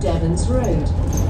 Devons Road.